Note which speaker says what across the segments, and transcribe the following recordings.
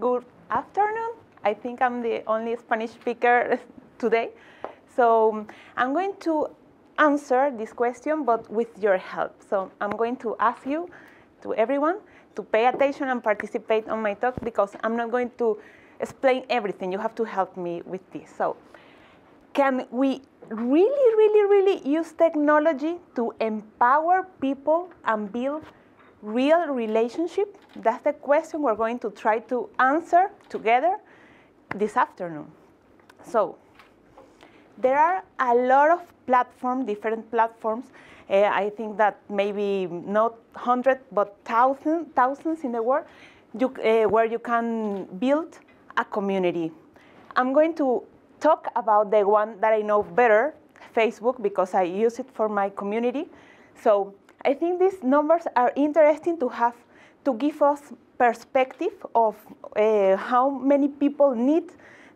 Speaker 1: good afternoon. I think I'm the only Spanish speaker today. So um, I'm going to answer this question, but with your help. So I'm going to ask you, to everyone, to pay attention and participate on my talk because I'm not going to explain everything. You have to help me with this. So can we really, really, really use technology to empower people and build real relationship? That's the question we're going to try to answer together this afternoon. So there are a lot of platforms, different platforms. Uh, I think that maybe not hundred, but thousands, thousands in the world, you, uh, where you can build a community. I'm going to talk about the one that I know better, Facebook, because I use it for my community. So I think these numbers are interesting to have to give us perspective of uh, how many people need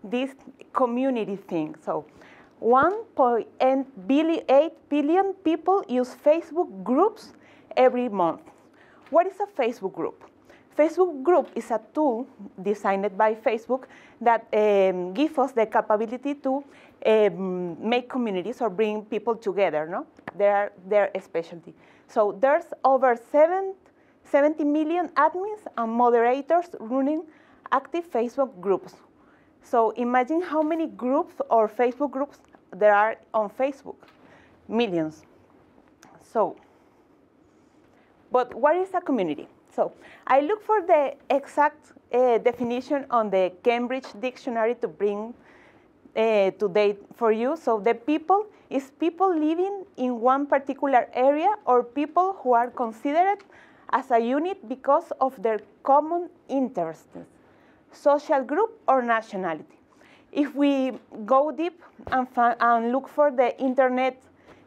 Speaker 1: this community thing. So 1.8 billion people use Facebook groups every month. What is a Facebook group? Facebook group is a tool designed by Facebook that um, gives us the capability to um, make communities or bring people together, no? They are their specialty. So there's over seven, 70 million admins and moderators running active Facebook groups. So imagine how many groups or Facebook groups there are on Facebook, millions. So, but what is a community? So I look for the exact uh, definition on the Cambridge Dictionary to bring uh, today for you. So the people is people living in one particular area or people who are considered as a unit because of their common interests, social group or nationality. If we go deep and, and look for the internet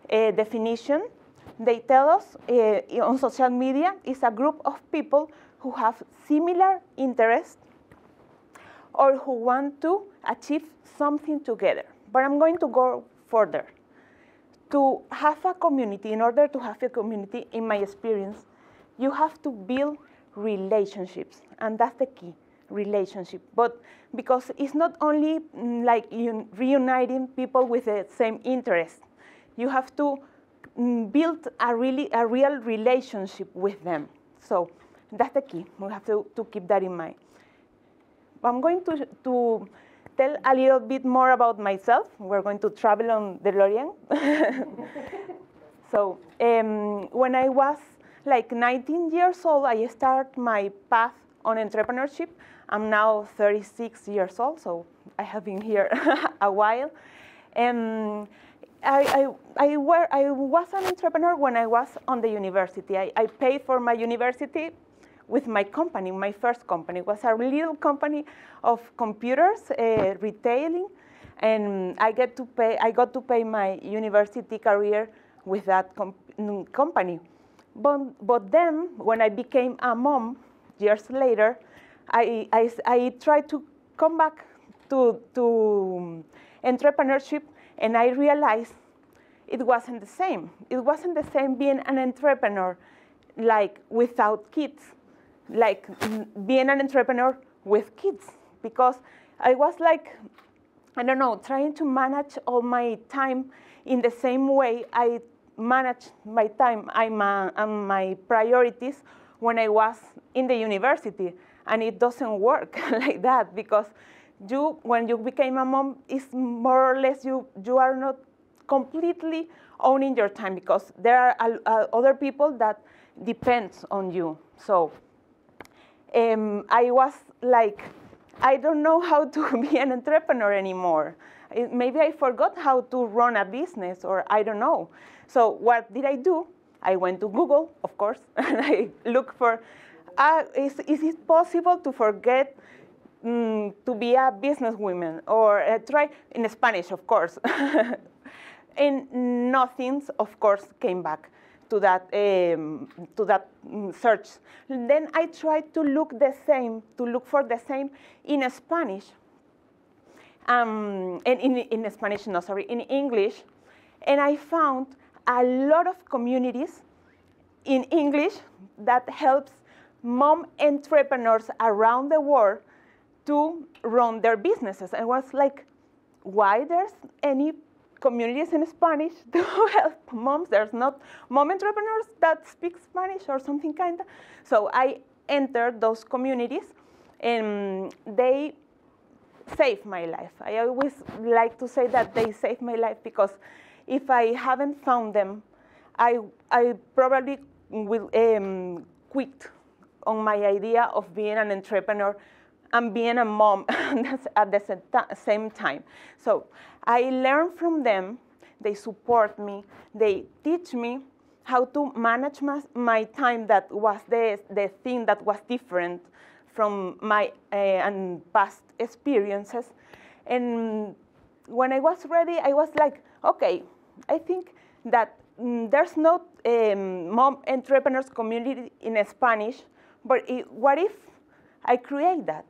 Speaker 1: uh, definition, they tell us uh, on social media is a group of people who have similar interests or who want to achieve something together. But I'm going to go further. To have a community, in order to have a community, in my experience, you have to build relationships, and that's the key relationship. But because it's not only mm, like reuniting people with the same interest, you have to mm, build a really a real relationship with them. So that's the key. We have to, to keep that in mind. I'm going to, to tell a little bit more about myself. We're going to travel on the DeLorean. so um, when I was like 19 years old, I started my path on entrepreneurship. I'm now 36 years old, so I have been here a while. And I, I, I, were, I, was an entrepreneur when I was on the university. I, I paid for my university with my company, my first company. It was a little company of computers, uh, retailing, and I get to pay. I got to pay my university career with that mm, company. But, but then, when I became a mom years later, I, I, I tried to come back to, to entrepreneurship, and I realized it wasn't the same. It wasn't the same being an entrepreneur, like without kids like being an entrepreneur with kids because I was like, I don't know, trying to manage all my time in the same way I managed my time I'm, and my priorities when I was in the university. And it doesn't work like that because you, when you became a mom, it's more or less you, you are not completely owning your time because there are uh, other people that depends on you. So um, I was like, I don't know how to be an entrepreneur anymore. Maybe I forgot how to run a business, or I don't know. So what did I do? I went to Google, of course, and I looked for, uh, is, is it possible to forget um, to be a businesswoman? Or uh, try, in Spanish, of course. and nothing, of course, came back to that, um, to that mm, search. Then I tried to look the same, to look for the same in Spanish. Um, and in, in Spanish, no, sorry, in English. And I found a lot of communities in English that helps mom entrepreneurs around the world to run their businesses. I was like, why there's any communities in Spanish to help moms? There's not mom entrepreneurs that speak Spanish or something kind. So I entered those communities and they saved my life. I always like to say that they saved my life because if I haven't found them, I, I probably will um, quit on my idea of being an entrepreneur and being a mom at the same time. So I learn from them, they support me, they teach me how to manage my, my time that was the, the thing that was different from my uh, and past experiences. And when I was ready, I was like, okay, I think that mm, there's no um, mom entrepreneurs community in Spanish, but it, what if I create that?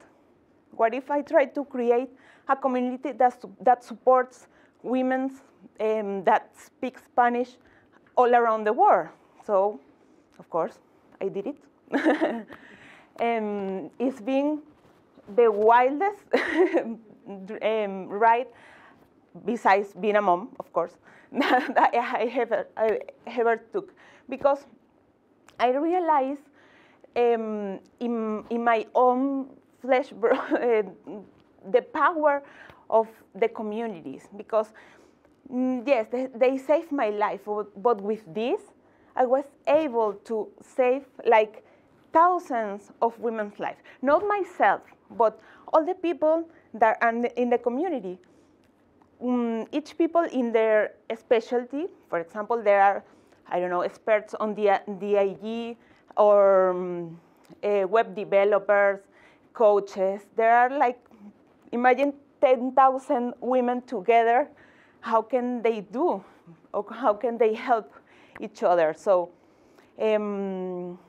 Speaker 1: What if I try to create a community that, that supports women um, that speak Spanish all around the world? So, of course, I did it. um, it's been the wildest um, ride, besides being a mom, of course, that I ever, I ever took. Because I realized um, in, in my own flesh uh, the power of the communities. Because, mm, yes, they, they saved my life, but with this, I was able to save like thousands of women's lives. Not myself, but all the people that are in the community. Um, each people in their specialty, for example, there are, I don't know, experts on the DIY or um, uh, web developers, coaches. There are like, imagine 10,000 women together. How can they do? Or how can they help each other? So um,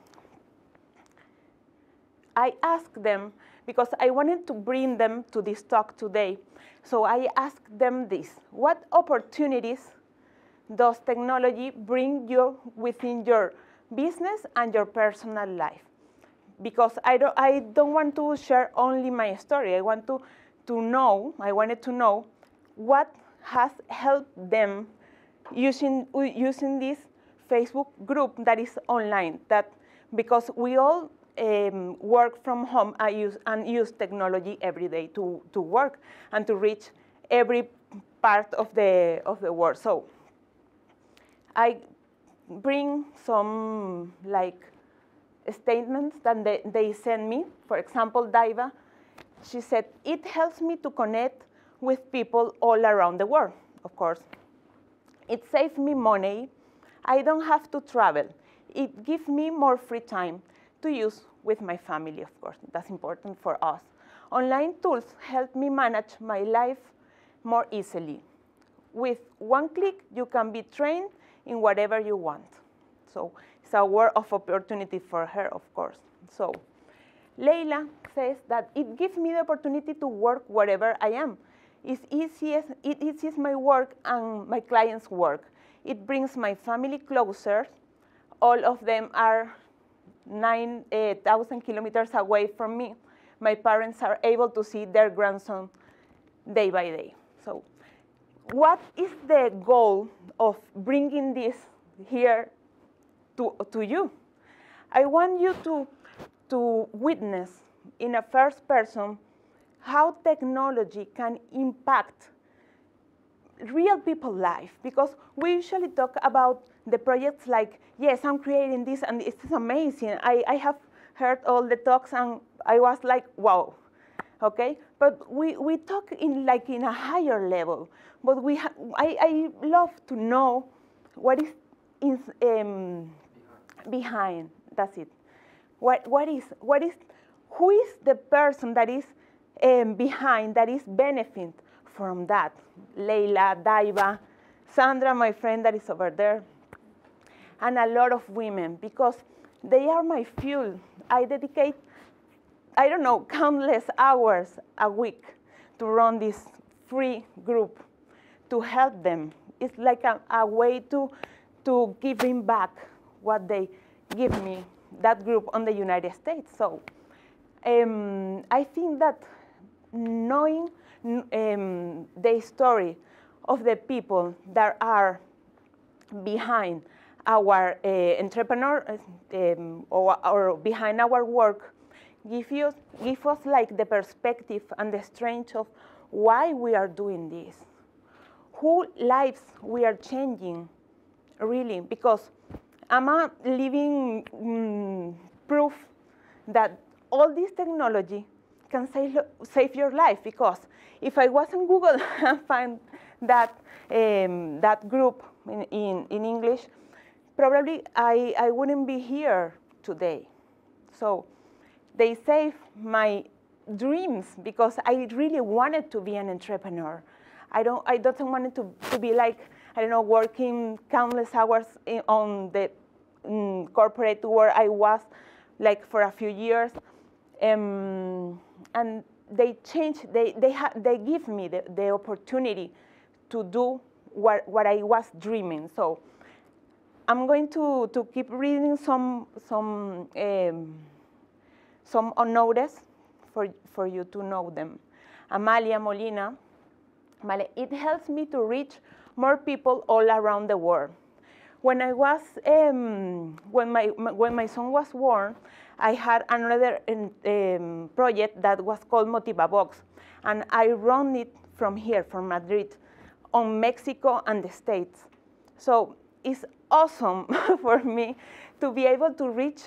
Speaker 1: I asked them, because I wanted to bring them to this talk today. So I asked them this, what opportunities does technology bring you within your business and your personal life? Because I don't, I don't want to share only my story. I want to, to know, I wanted to know what has helped them using, using this Facebook group that is online. That because we all um, work from home I use, and use technology every day to, to work and to reach every part of the, of the world. So I bring some like statements that they, they send me. For example, Daiva, she said, it helps me to connect with people all around the world, of course. It saves me money. I don't have to travel. It gives me more free time to use with my family, of course. That's important for us. Online tools help me manage my life more easily. With one click, you can be trained in whatever you want. So it's a world of opportunity for her, of course. So Leila says that it gives me the opportunity to work wherever I am. It's easiest, it eases my work and my clients' work. It brings my family closer. All of them are 9,000 eh, kilometers away from me, my parents are able to see their grandson day by day. So what is the goal of bringing this here to, to you? I want you to, to witness in a first person how technology can impact real people life because we usually talk about the projects like, yes, I'm creating this and it's amazing. I, I have heard all the talks and I was like, wow, okay? But we, we talk in like in a higher level. But we I, I love to know what is in, um, behind. That's it. What, what is, what is, who is the person that is um, behind, that is benefiting from that? Leila, Daiva, Sandra, my friend that is over there, and a lot of women because they are my fuel. I dedicate, I don't know, countless hours a week to run this free group to help them. It's like a, a way to, to giving back what they give me, that group on the United States. So um, I think that knowing um, the story of the people that are behind our uh, entrepreneur um, or, or, behind our work give you give us like the perspective and the strength of why we are doing this, who lives we are changing, really, because I'm a living um, proof that all this technology can save, save your life because if I was on Google and find that, um, that group in, in, in, English, probably I, I wouldn't be here today. So they save my dreams because I really wanted to be an entrepreneur. I don't, I don't want it to, to be like, I don't know, working countless hours in, on the um, corporate where I was like for a few years. Um, and they change, they, they, ha- they give me the, the opportunity to do what, what I was dreaming. So I'm going to, to keep reading some, some, um, some unnoticed for, for you to know them. Amalia Molina, it helps me to reach more people all around the world. When I was, um, when, my, when my son was born, I had another um, project that was called Motiva Box, and I run it from here, from Madrid, on Mexico and the States. So it's awesome for me to be able to reach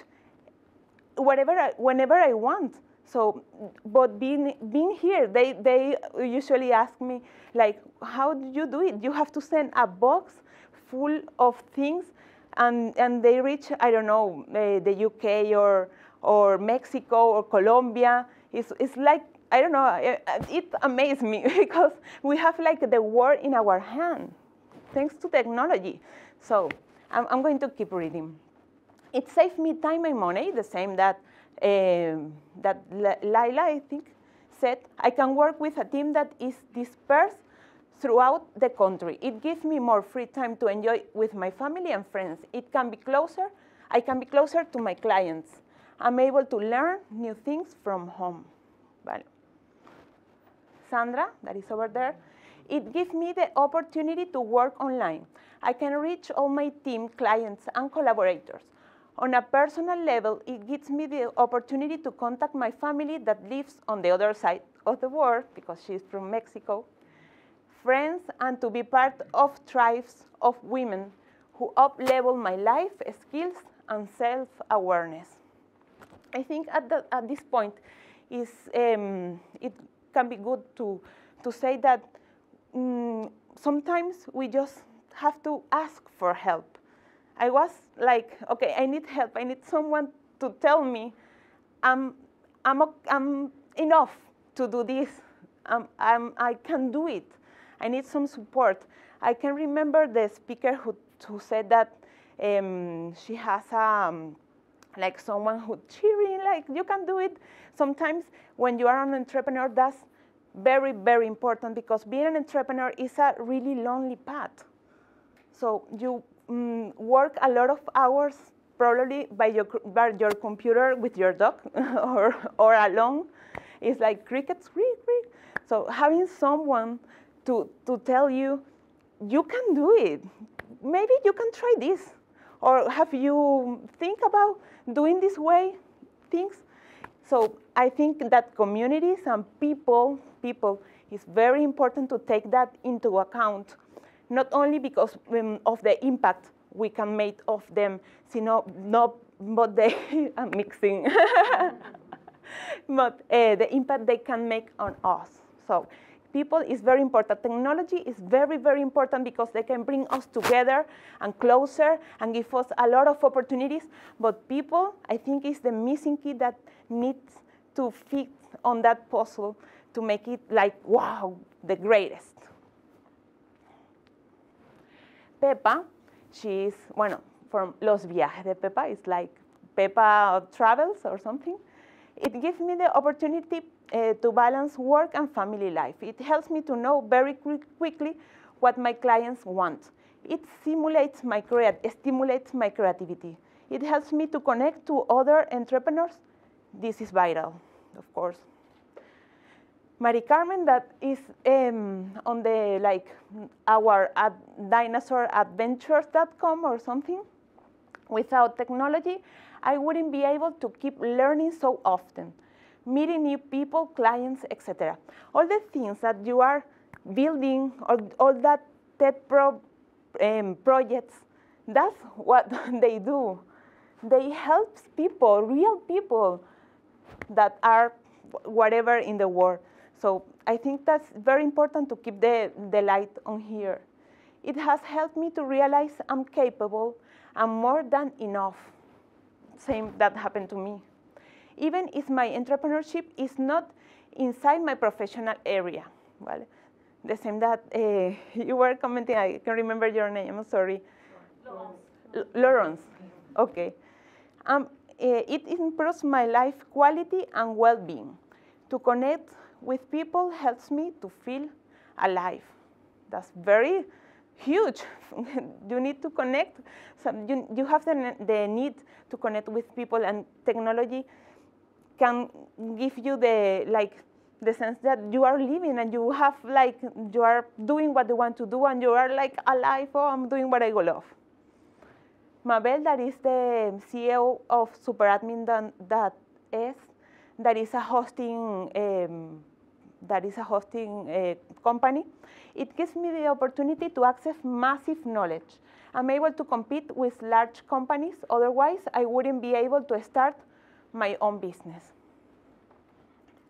Speaker 1: whatever I, whenever I want. So, but being, being here, they, they usually ask me, like, how do you do it? You have to send a box full of things, and, and they reach, I don't know, uh, the UK or, or Mexico or Colombia. It's, it's like, I don't know, it, it amazed me because we have like the world in our hand, thanks to technology. So I'm, I'm going to keep reading. It saved me time and money, the same that um, that Leila, I think, said, I can work with a team that is dispersed throughout the country. It gives me more free time to enjoy with my family and friends. It can be closer, I can be closer to my clients. I'm able to learn new things from home. Sandra, that is over there, it gives me the opportunity to work online. I can reach all my team, clients, and collaborators. On a personal level, it gives me the opportunity to contact my family that lives on the other side of the world, because she's from Mexico, friends, and to be part of tribes of women who up-level my life, skills, and self-awareness. I think at, the, at this point, is, um, it can be good to, to say that um, sometimes we just have to ask for help. I was like, okay, I need help. I need someone to tell me I'm, I'm, I'm enough to do this. I'm, I'm, I can do it. I need some support. I can remember the speaker who, who said that um, she has um, like someone who cheering, like you can do it. Sometimes when you are an entrepreneur, that's very, very important because being an entrepreneur is a really lonely path. So you mm, work a lot of hours probably by your, by your computer with your dog or, or alone. It's like crickets, crick, crick. So having someone to, to tell you, you can do it. Maybe you can try this. Or have you think about doing this way things? So I think that communities and people, people is very important to take that into account not only because um, of the impact we can make of them, sino, not but they, I'm mixing, but uh, the impact they can make on us. So people is very important. Technology is very, very important because they can bring us together and closer and give us a lot of opportunities. But people, I think, is the missing key that needs to fit on that puzzle to make it like, wow, the greatest. Pepa, she's, bueno, from Los Viajes de Pepa, it's like Pepa Travels or something. It gives me the opportunity uh, to balance work and family life. It helps me to know very quick, quickly what my clients want. It simulates my stimulates my creativity. It helps me to connect to other entrepreneurs. This is vital, of course. Mari Carmen that is um, on the like our at dinosauradventures.com or something. Without technology, I wouldn't be able to keep learning so often, meeting new people, clients, etc. All the things that you are building, or all that TED Pro um, projects, that's what they do. They help people, real people that are whatever in the world. So I think that's very important to keep the, the light on here. It has helped me to realize I'm capable, I'm more than enough. Same that happened to me. Even if my entrepreneurship is not inside my professional area. Well, the same that uh, you were commenting, I can remember your name, I'm sorry. Lawrence. Lawrence, okay. Um, uh, it improves my life quality and well-being. To connect with people helps me to feel alive. That's very huge. you need to connect. So you, you have the, the need to connect with people and technology can give you the like the sense that you are living and you have like you are doing what you want to do and you are like alive oh i'm doing what i love mabel that is the ceo of superadmin.es that is a hosting um, that is a hosting uh, company, it gives me the opportunity to access massive knowledge. I'm able to compete with large companies, otherwise I wouldn't be able to start my own business.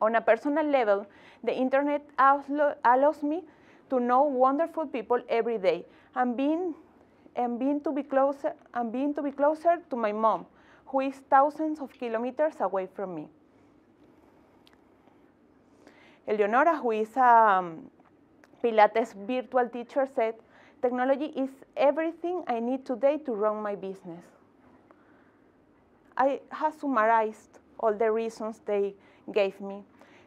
Speaker 1: On a personal level, the internet allows me to know wonderful people every day and being, and being, to, be closer, and being to be closer to my mom, who is thousands of kilometers away from me. Eleonora, who is a um, Pilates virtual teacher, said, technology is everything I need today to run my business. I have summarized all the reasons they gave me.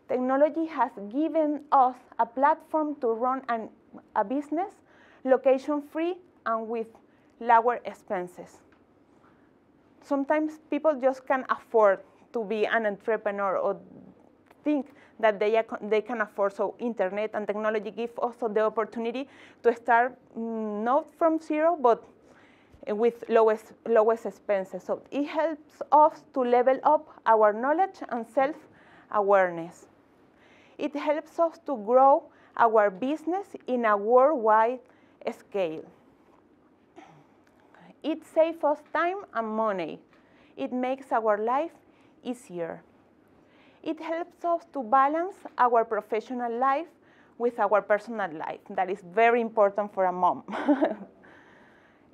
Speaker 1: Technology has given us a platform to run an, a business location-free and with lower expenses. Sometimes people just can't afford to be an entrepreneur or think that they, they can afford. So internet and technology give also the opportunity to start mm, not from zero, but with lowest, lowest expenses. So it helps us to level up our knowledge and self-awareness. It helps us to grow our business in a worldwide scale. It saves us time and money. It makes our life easier. It helps us to balance our professional life with our personal life. That is very important for a mom.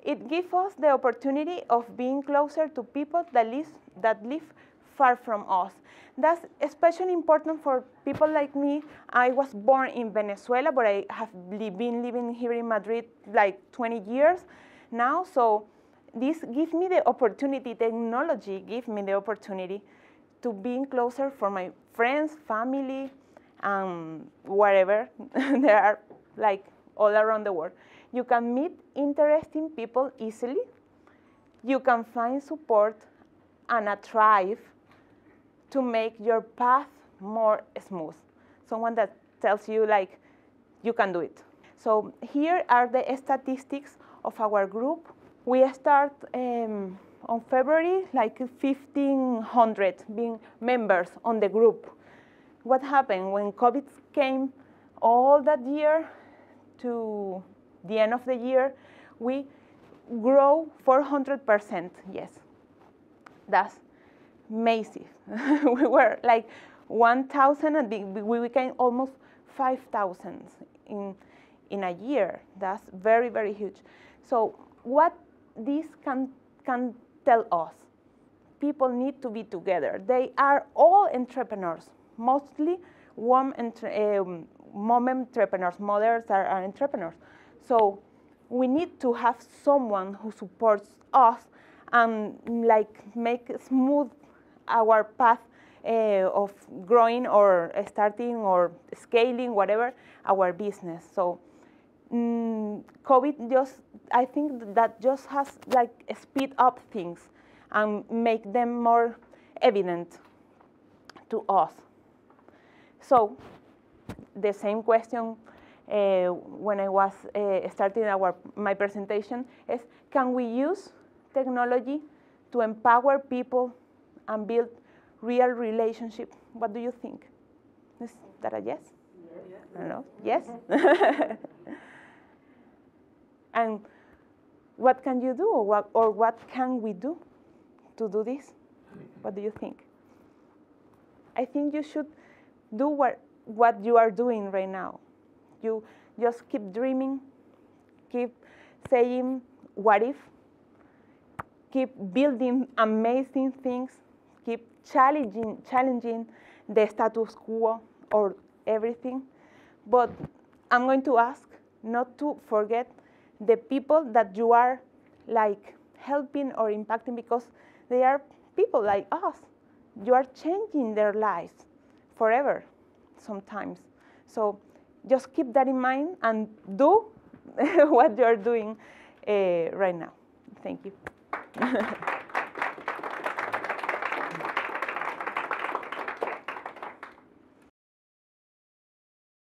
Speaker 1: it gives us the opportunity of being closer to people that live, that live far from us. That's especially important for people like me. I was born in Venezuela, but I have been living here in Madrid like 20 years now. So this gives me the opportunity, technology gives me the opportunity to being closer for my friends, family, um, wherever there are like all around the world. You can meet interesting people easily. You can find support and a tribe to make your path more smooth. Someone that tells you like, you can do it. So here are the statistics of our group. We start um, on February, like 1,500 being members on the group. What happened when COVID came all that year to the end of the year, we grow 400%, yes. That's massive. we were like 1,000 and we became almost 5,000 in, in a year. That's very, very huge. So what this can, can tell us people need to be together. They are all entrepreneurs, mostly women, um, mom entrepreneurs, mothers are, are, entrepreneurs. So we need to have someone who supports us and like make smooth our path uh, of growing or starting or scaling, whatever, our business. So mm, COVID just, I think that just has like speed up things and make them more evident to us. So the same question uh, when I was uh, starting our, my presentation is, can we use technology to empower people and build real relationship? What do you think? Is that a yes?
Speaker 2: Yes.
Speaker 1: I don't know. Yes? and what can you do or what, or what can we do to do this? What do you think? I think you should do what, what you are doing right now. You just keep dreaming, keep saying, what if? Keep building amazing things, keep challenging, challenging the status quo or everything. But I'm going to ask not to forget the people that you are like helping or impacting because they are people like us. You are changing their lives forever sometimes. So just keep that in mind and do what you're doing uh, right now. Thank you.